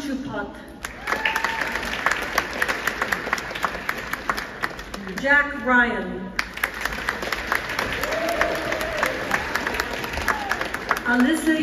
Chu Ruchupat. Jack Ryan. Alyssa